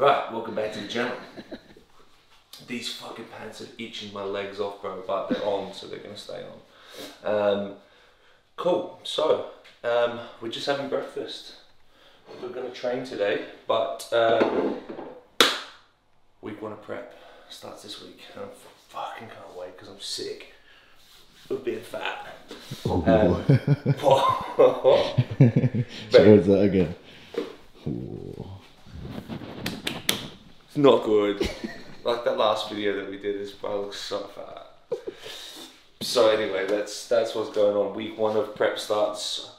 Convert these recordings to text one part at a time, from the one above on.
Right, welcome back to the channel. These fucking pants are itching my legs off, bro, but they're on, so they're gonna stay on. Um, cool. So, um, we're just having breakfast. We're gonna train today, but uh, week one of prep starts this week, I fucking can't wait because I'm sick of being fat. Oh Um, so is that again? Ooh. It's not good. like that last video that we did is I look so fat. So anyway, that's that's what's going on. Week one of prep starts.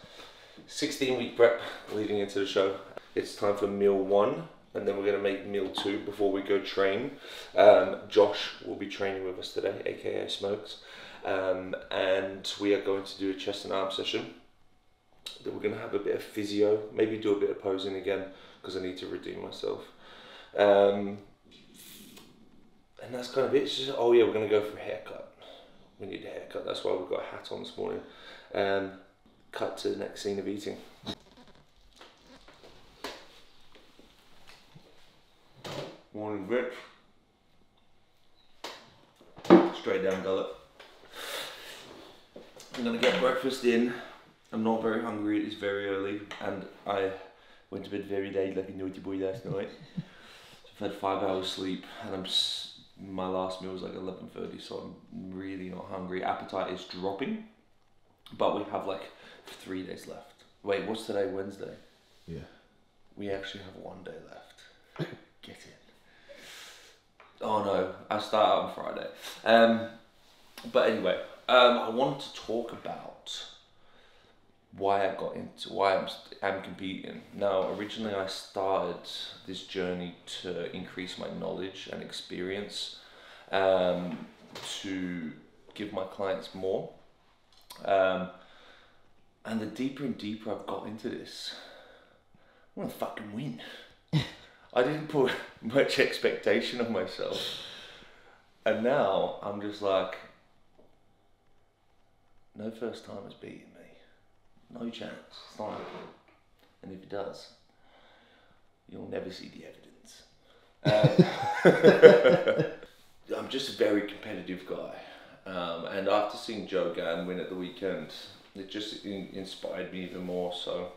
16 week prep leading into the show. It's time for meal one, and then we're gonna make meal two before we go train. Um, Josh will be training with us today, aka Smokes, um, and we are going to do a chest and arm session. Then we're gonna have a bit of physio, maybe do a bit of posing again because I need to redeem myself. Um, and that's kind of it. It's just, oh yeah, we're gonna go for a haircut. We need a haircut. That's why we've got a hat on this morning. Um, cut to the next scene of eating. Morning grip. Straight down gullet. I'm gonna get breakfast in. I'm not very hungry. It's very early, and I went to bed very late, like a naughty boy last night. I've had five hours sleep, and I'm s- my last meal was like eleven thirty, so I'm really not hungry. Appetite is dropping, but we have like three days left. Wait, what's today? Wednesday. Yeah. We actually have one day left. Get in. Oh no, I start out on Friday. Um, but anyway, um, I wanted to talk about why I got into why I'm I'm competing. Now, originally I started this journey to increase my knowledge and experience, um, to give my clients more. Um, and the deeper and deeper I've got into this, I want to fucking win. I didn't put much expectation on myself. And now I'm just like, no first time has beaten. No chance. It's not happening. And if it does, you'll never see the evidence. Um, I'm just a very competitive guy. Um, and after seeing Joe Gann win at the weekend, it just in- inspired me even more. So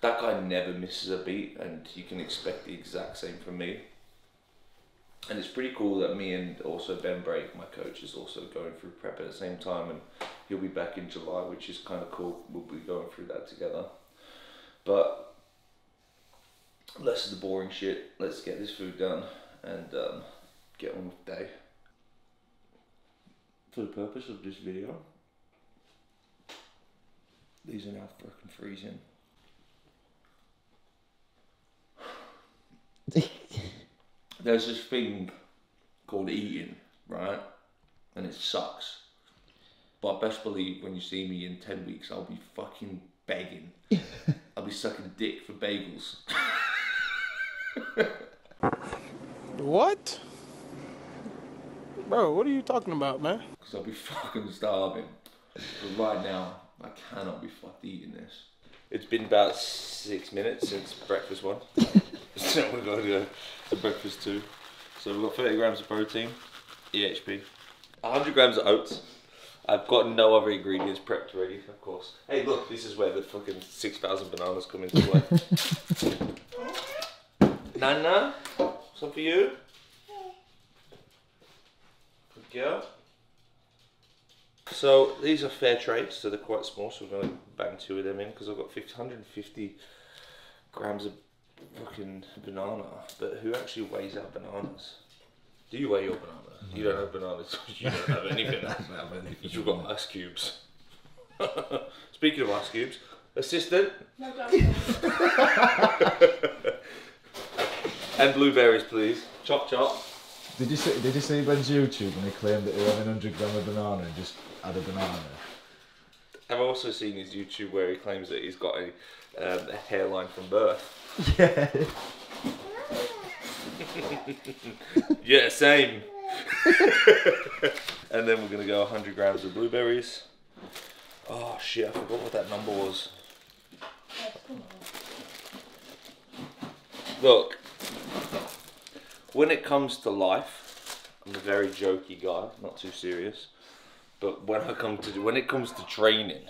that guy never misses a beat, and you can expect the exact same from me. And it's pretty cool that me and also Ben Brake, my coach, is also going through prep at the same time, and he'll be back in July, which is kind of cool. We'll be going through that together. But less of the boring shit. Let's get this food done and um, get on with the day. For the purpose of this video, these are now freaking freezing. There's this thing called eating, right? And it sucks. But best believe when you see me in 10 weeks, I'll be fucking begging. I'll be sucking dick for bagels. What? Bro, what are you talking about, man? Because I'll be fucking starving. But right now, I cannot be fucked eating this. It's been about six minutes since breakfast one. so we've got to go to breakfast too. So we've got 30 grams of protein, EHP, 100 grams of oats. I've got no other ingredients prepped ready, of course. Hey, look, this is where the fucking 6,000 bananas come into play. Nana, some for you? Good girl. So these are fair trades, so they're quite small. So we're going to bang two of them in because I've got 50, 150 grams of fucking banana. But who actually weighs out bananas? Do you weigh your bananas? You don't have bananas. you don't have anything. You've got ice cubes. Speaking of ice cubes, assistant No, and blueberries, please. Chop chop. Did you see? Did you see Ben's YouTube when he claimed that he had 100 gram of banana and just had a banana? I've also seen his YouTube where he claims that he's got a, um, a hairline from birth. Yeah. Yeah, same. and then we're gonna go 100 grams of blueberries. Oh shit, I forgot what that number was. Look, when it comes to life, I'm a very jokey guy, not too serious. But when I come to when it comes to training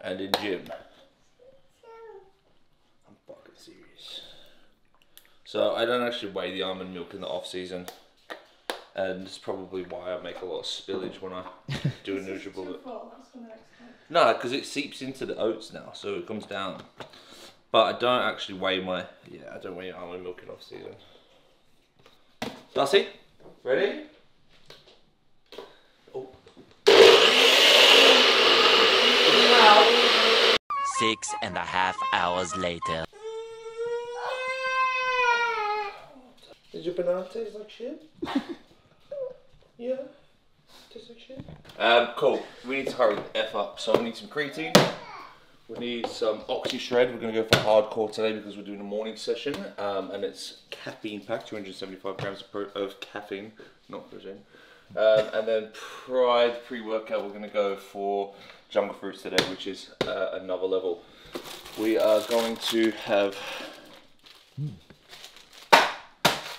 and in gym, I'm fucking serious. So I don't actually weigh the almond milk in the off season, and it's probably why I make a lot of spillage when I do a NutriBullet. No, because it seeps into the oats now, so it comes down. But I don't actually weigh my yeah, I don't weigh almond milk in off season. Darcy, ready? Oh. Six and a half hours later. Did your banana taste like shit? yeah. Taste like shit. Um, cool. We need to hurry the F up. So we need some creatine. We need some Oxy Shred. We're going to go for hardcore today because we're doing a morning session. Um, and it's caffeine packed, 275 grams of, pro- of caffeine, not protein. Um, and then Pride pre-workout, we're going to go for Jungle Fruits today, which is uh, another level. We are going to have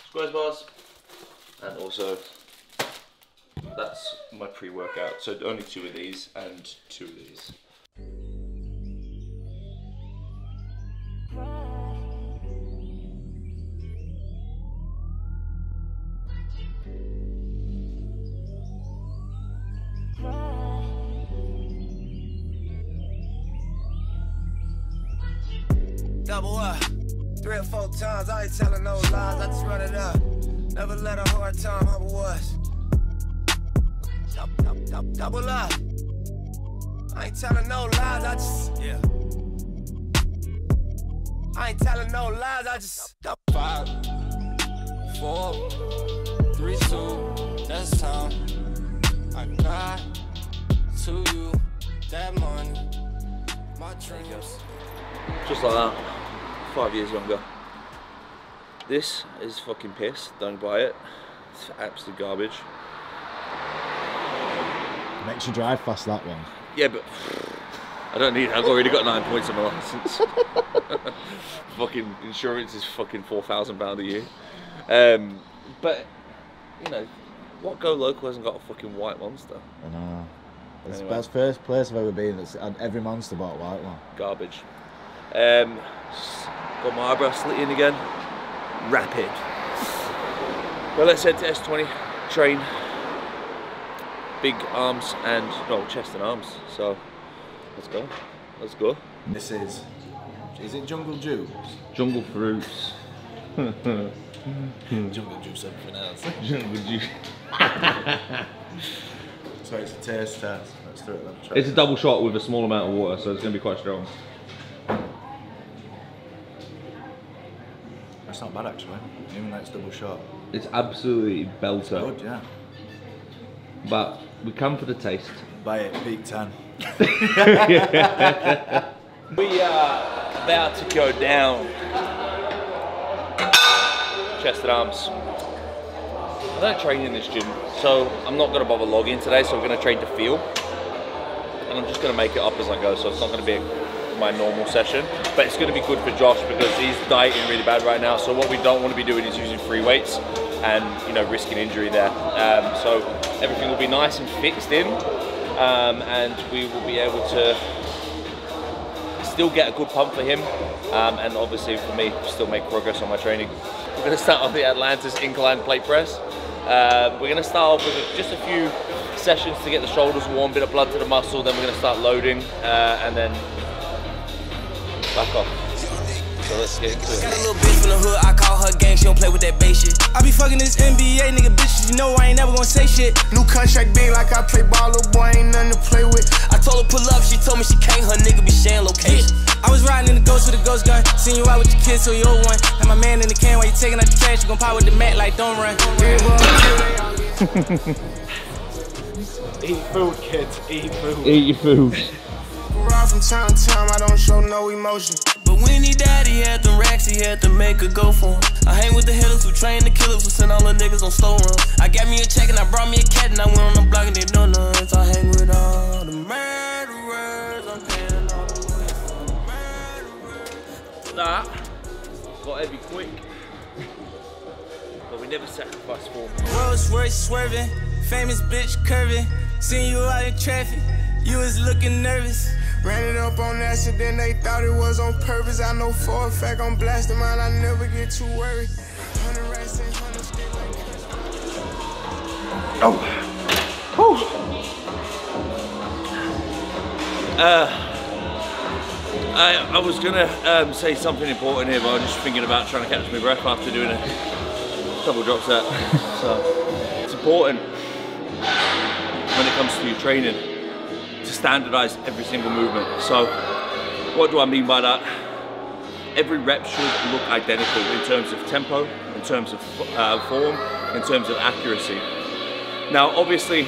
squares bars, and also that's my pre-workout. So only two of these and two of these. Three times, I ain't telling no lies, I just run it up. Never let a hard time humble us. Dou- dou- dou- Double up. I ain't telling no lies, I just, yeah. I ain't telling no lies, I just. Five, four, three, two, that's time. I got to you that money, my dreams. Just like that. Five years younger. This is fucking piss. Don't buy it. It's absolute garbage. Makes you drive fast, that one. Yeah, but I don't need. I've already got nine points on my license. fucking insurance is fucking four thousand pound a year. Um, but you know, what Go Local hasn't got a fucking white monster? I know. That's, Anyway. that's the first place I've ever been that's had every monster bought a white one. Garbage. Um, got my eyebrow slit in again. Rapid. Well, let's head to S20. Train. Big arms and no chest and arms. So let's go. Let's go. This is. Is it Jungle Juice? Jungle fruits. Jungle Juice, everything else. Jungle juice. So it's a taste test. Let's do it then. Try It's a double shot with a small amount of water, so it's going to be quite strong. That's not bad actually. Even though it's double shot. It's absolutely belter. Good, yeah. But we come for the taste. Buy it, peak 10. We are about to go down. Chest and arms. I don't train in this gym, so I'm not going to bother logging today. So I'm going to train to feel, and I'm just going to make it up as I go. So it's not going to be my normal session, but it's going to be good for Josh because he's dieting really bad right now. So what we don't want to be doing is using free weights and you know risking injury there. Um, so everything will be nice and fixed in, um, and we will be able to still get a good pump for him, um, and obviously for me, still make progress on my training. We're going to start on the Atlantis incline plate press. Uh, we're going to start off with just a few sessions to get the shoulders warm, bit of blood to the muscle. Then we're going to start loading, uh, and then back off. So let's get into Got a little bitch from the hood, I call her gang, she don't play with that base shit. I be fucking this NBA nigga bitches, you know I ain't never gonna say shit. New contract big like I play ball, little boy ain't nothing to play with. I told her pull up, she told me she can't, her nigga be sharing location. I was riding in the ghost with a ghost gun, seen you out with your kids, so you old one. And my man in the can while you taking out the trash, you gon' pop with the mat like don't run. Eat food, kids. Eat food. Eat your food. From time to time, I don't show no emotion. But when he died, he had them racks, he had to make a go for him. I hang with the hitters who train the killers who send all the niggas on slow run. I got me a check and I brought me a cat and I went on the block and they know nuts. I hang with all the murderers, I'm paying all the way for the murderers. That got heavy quick. but we never sacrifice form. Rolls Royce swerving, famous bitch curving. Seen you out in traffic, you was looking nervous. Ran it up on accident, they thought it was on purpose. I know for a fact I'm blasting mine, I never get too worried. 100 racks and 100 stick like Chris. I, I was gonna um, say something important here, but I was just thinking about trying to catch my breath after doing a double drop set. so it's important when it comes to your training to standardize every single movement. So what do I mean by that? Every rep should look identical in terms of tempo, in terms of uh, form, in terms of accuracy. Now, obviously,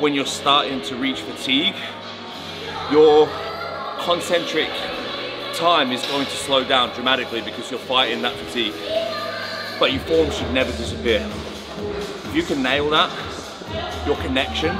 when you're starting to reach fatigue, your concentric time is going to slow down dramatically because you're fighting that fatigue. But your form should never disappear. If you can nail that, your connection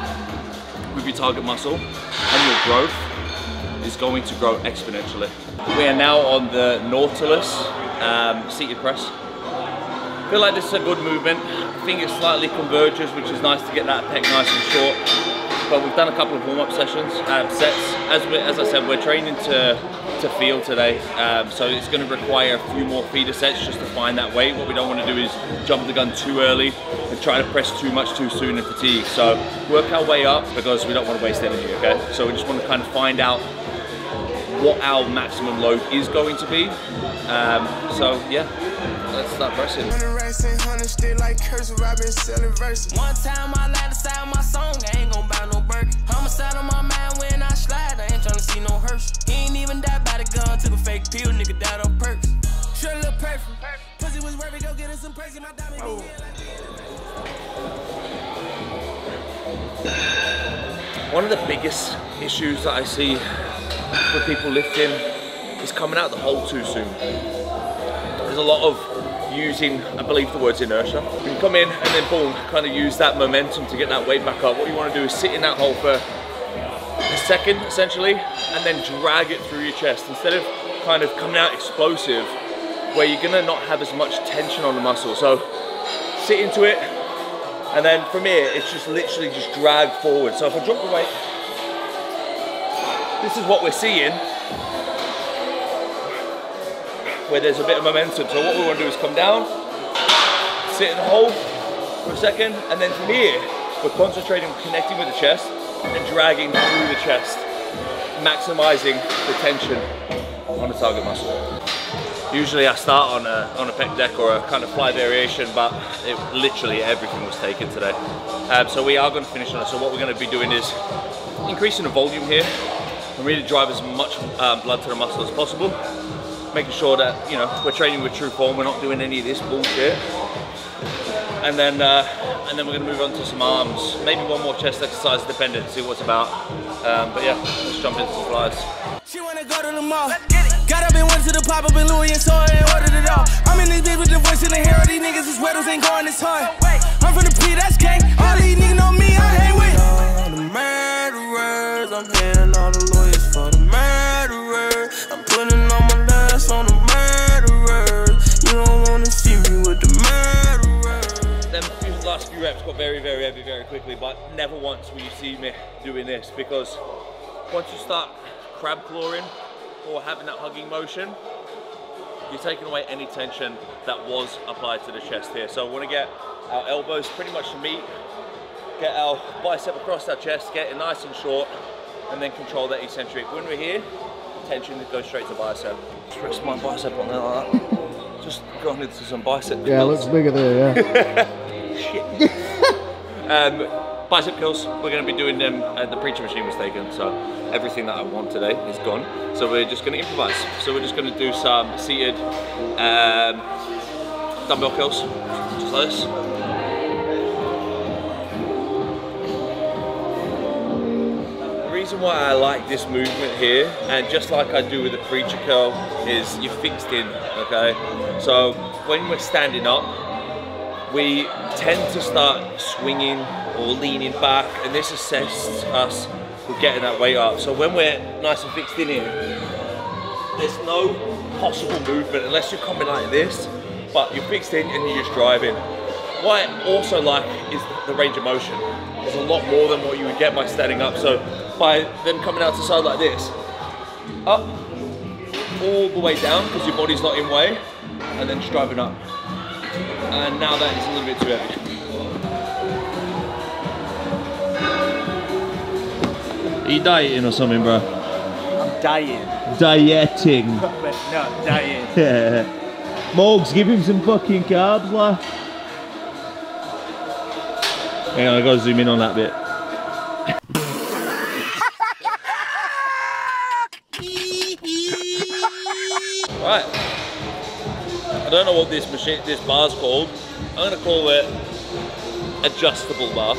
your target muscle and your growth is going to grow exponentially. We are now on the Nautilus um, seated press. I feel like this is a good movement. I think it slightly converges, which is nice to get that pec nice and short. But we've done a couple of warm-up sessions, um, sets. As, we, as I said, we're training to, to feel today. Um, so it's gonna require a few more feeder sets just to find that weight. What we don't wanna do is jump the gun too early and try to press too much too soon and fatigue. So work our way up because we don't wanna waste energy, okay? So we just wanna kind of find out what our maximum load is going to be. Um, so yeah, let's start pressing. 100 racks and 100 stick like cursive, i been selling verses. One time I lied inside my song, I ain't gon' buy no burger. Homicide on my mind when I slide, I ain't tryna see no hearse. He ain't even died by the gun, took a fake pill, nigga died on perks. Sure look perfect. Pussy was worth it, go get us some perks in my diamond. Oh. One of the biggest issues that I see with people lifting is coming out the hole too soon. There's a lot of using, I believe the word's inertia. You come in and then boom, kind of use that momentum to get that weight back up, what you want to do is sit in that hole for a second essentially and then drag it through your chest instead of kind of coming out explosive where you're gonna not have as much tension on the muscle. So sit into it and then from here it's just literally just drag forward. So if I drop the weight, this is what we're seeing where there's a bit of momentum. So what we want to do is come down, sit the hole for a second, and then from here, we're concentrating on connecting with the chest and dragging through the chest, maximizing the tension on the target muscle. Usually I start on a, on a pec deck or a kind of fly variation, but it, literally everything was taken today. Um, so we are going to finish on it. So what we're going to be doing is increasing the volume here and really drive as much um, blood to the muscle as possible making sure that you know we're training with true form. We're not doing any of this bullshit. And then uh, and then we're gonna move on to some arms, maybe one more chest exercise, dependent, see what's about. Um, but yeah, let's jump into some flies. She wanna go to the mall. Got up and went to the pop up in Louis and saw it and ordered it all. I'm in this bitch with the voice in the hair. These niggas is weddles ain't going this hard. Got very, very heavy very quickly, but never once will you see me doing this because once you start crab clawing or having that hugging motion, you're taking away any tension that was applied to the chest here. So I want to get our elbows pretty much to meet, get our bicep across our chest, get it nice and short, and then control that eccentric. When we're here, tension goes straight to bicep. Just rest my bicep on there like that. Just going into some bicep. Yeah, it looks bigger there, yeah. Um, bicep curls, we're going to be doing them, uh, the preacher machine was taken, so everything that I want today is gone. So we're just going to improvise. So we're just going to do some seated um, dumbbell curls, just like this. The reason why I like this movement here, and just like I do with the preacher curl, is you're fixed in, okay? So when we're standing up, we tend to start swinging or leaning back and this assists us with getting that weight up. So when we're nice and fixed in here, there's no possible movement unless you're coming like this but you're fixed in and you're just driving. What I also like is the range of motion. There's a lot more than what you would get by standing up. So by then coming out to side like this, up, all the way down because your body's not in way, and then just driving up. And now that is a little bit too heavy. Are you dieting or something, bro? I'm dying. Dieting. no, dying. Yeah. Morgs, give him some fucking carbs, lad. Hang on, I gotta zoom in on that bit. What this machine, this bar's called. I'm gonna call it adjustable bar.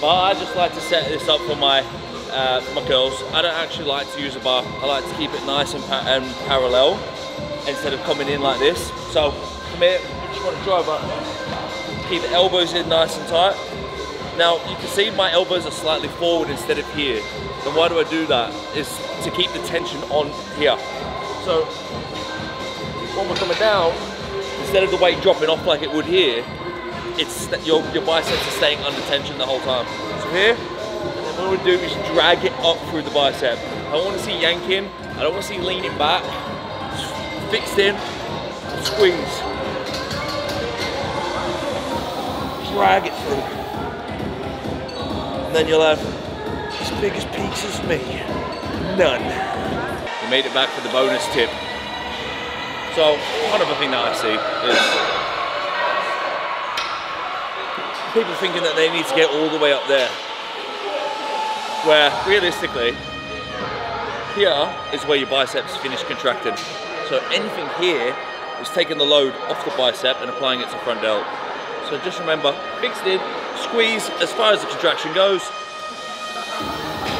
But I just like to set this up for my uh, my curls. I don't actually like to use a bar. I like to keep it nice and, pa and parallel instead of coming in like this. So come here, you just want to drive up. Keep the elbows in nice and tight. Now you can see my elbows are slightly forward instead of here. And why do I do that? Is to keep the tension on here. So when we're coming down, instead of the weight dropping off like it would here, it's your, your biceps are staying under tension the whole time. So here, and then what we do is drag it up through the bicep. I don't want to see yanking, I don't want to see leaning back. Fixed in, squeeze. Drag it through. And then you'll have as big as peaks as me. None. We made it back for the bonus tip. So, another thing that I see is people thinking that they need to get all the way up there. Where realistically, here is where your biceps finish contracting. So anything here is taking the load off the bicep and applying it to front delt. So just remember, fixed in, squeeze as far as the contraction goes,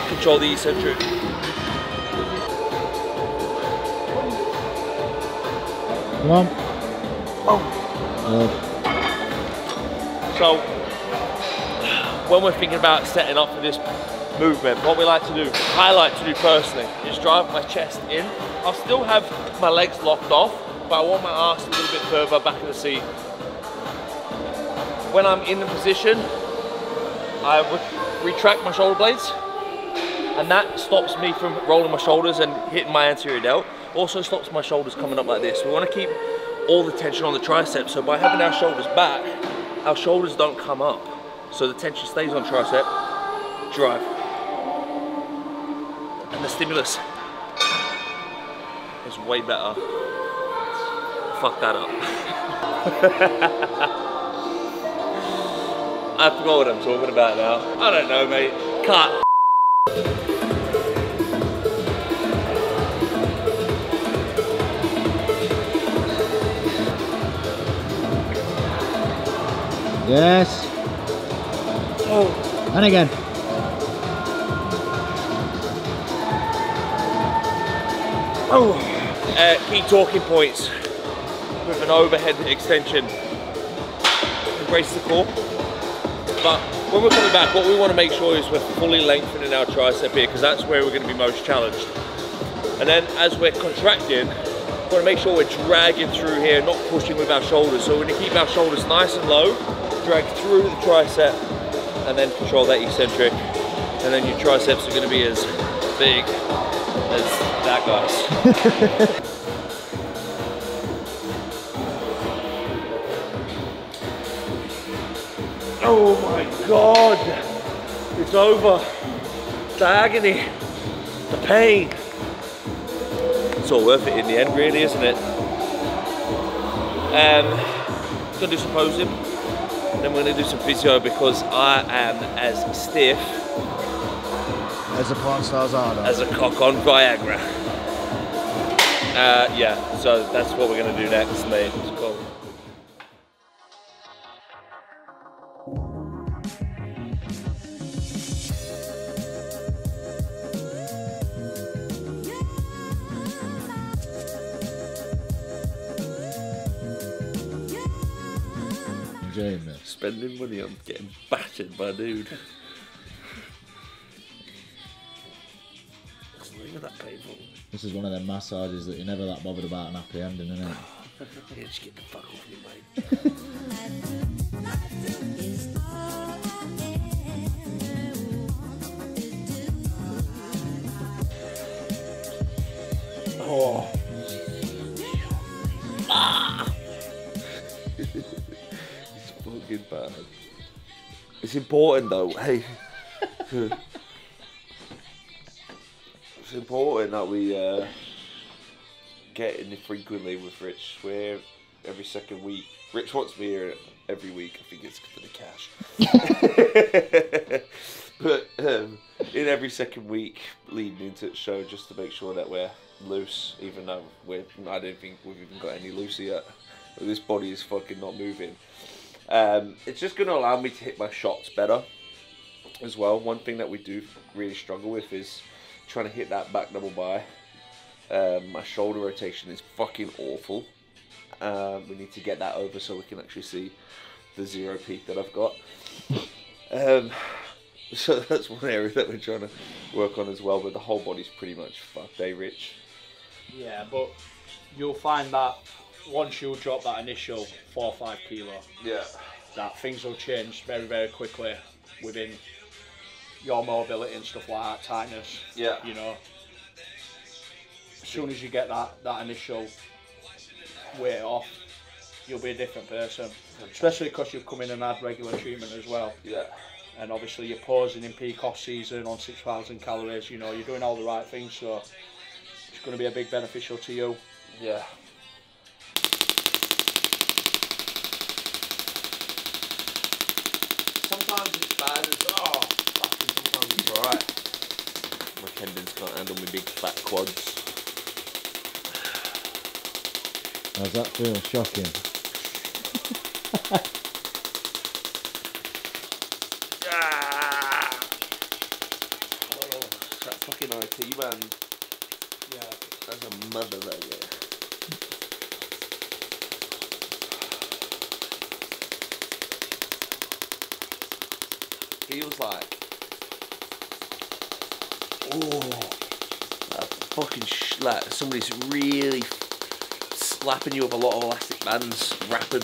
control the eccentric. Come on. Oh. So when we're thinking about setting up for this movement, what we like to do, I like to do personally, is drive my chest in. I'll still have my legs locked off, but I want my ass a little bit further back in the seat. When I'm in the position, I would retract my shoulder blades, and that stops me from rolling my shoulders and hitting my anterior delt. Also stops my shoulders coming up like this. We want to keep all the tension on the triceps, so by having our shoulders back, our shoulders don't come up. So the tension stays on tricep, drive. And the stimulus is way better. Fuck that up. I forgot what I'm talking about now. I don't know, mate. Cut. Yes. Oh. And again. Oh. Uh, key talking points with an overhead extension. Embrace the core. But when we're coming back, what we want to make sure is we're fully lengthening our tricep here because that's where we're going to be most challenged. And then as we're contracting, want to make sure we're dragging through here, not pushing with our shoulders. So we're going to keep our shoulders nice and low, drag through the tricep, and then control that eccentric. And then your triceps are going to be as big as that guy's. Oh my god! It's over. The agony, the pain. It's all worth it in the end, really, isn't it? Um, gonna do some posing. Then we're gonna do some physio because I am as stiff As a porn star's harder. as a cock on Viagra. Uh, yeah, so that's what we're gonna do next, mate. It's cool. Spending money on getting battered by a dude. It's not even that painful. This is one of them massages that you're never that bothered about an happy ending, isn't it? Yeah, just get the fuck off me, mate. Oh. Ah. it's fucking bad. It's important though. Hey. it's important that we uh, get in frequently with Rich. We're every second week. Rich wants me here every week. I think it's for the cash. but um, in every second week leading into the show, just to make sure that we're loose, even though we're I don't think we've even got any looser yet. This body is fucking not moving. Um, it's just going to allow me to hit my shots better as well. One thing that we do really struggle with is trying to hit that back double bi. Um, my shoulder rotation is fucking awful. Um, we need to get that over so we can actually see the zero peak that I've got. Um, so that's one area that we're trying to work on as well. But the whole body's pretty much fucked, eh, Rich? Yeah, but you'll find that once you drop that initial four or five kilo, Yeah. that things will change very, very quickly within your mobility and stuff like that, tightness. Yeah. You know, as soon as you get that, that initial weight off, you'll be a different person. Especially because you've come in and had regular treatment as well. Yeah. And obviously you're pausing in peak off season on 6,000 calories, you know, you're doing all the right things, so it's going to be a big beneficial to you. Yeah. It's oh fucking it's alright. My tendons can't handle my big fat quads. How's that feel? Shocking. Ah! Oh, that fucking IT band. Yeah. That's a mother that Feels like oh, that fucking sh- like somebody's really slapping you with a lot of elastic bands, rapid.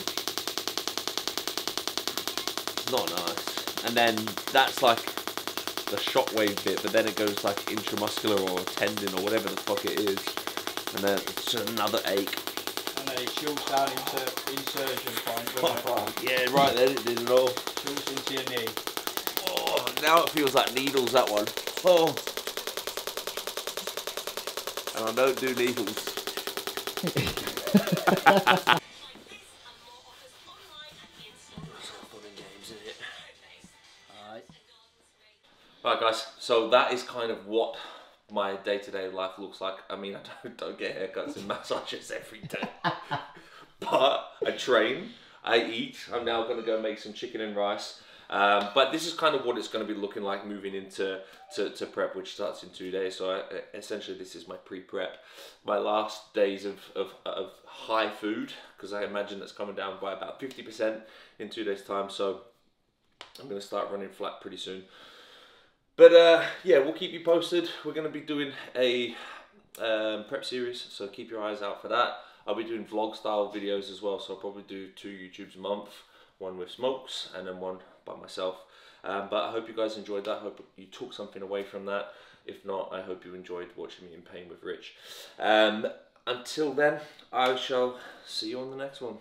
It's not nice. And then that's like the shockwave bit, but then it goes like intramuscular or tendon or whatever the fuck it is, and then it's another ache. And then it shoots down into insertion point, doesn't? Yeah, right then it did it all. Shoots into your knee. Now it feels like needles, that one. Oh. And I don't do needles. Right, guys. So that is kind of what my day-to-day life looks like. I mean, I don't, don't get haircuts and massages every day, but I train, I eat. I'm now going to go make some chicken and rice. Um, but this is kind of what it's going to be looking like moving into to, to prep, which starts in two days. So I, essentially, this is my pre-prep, my last days of, of, of high food, because I imagine that's coming down by about 50% in two days' time. So I'm going to start running flat pretty soon. But uh, yeah, we'll keep you posted. We're going to be doing a um, prep series, so keep your eyes out for that. I'll be doing vlog style videos as well, so I'll probably do two YouTubes a month, one with Smokes and then one by myself. Um, but I hope you guys enjoyed that. I hope you took something away from that. If not, I hope you enjoyed watching me in pain with Rich. Um, until then, I shall see you on the next one.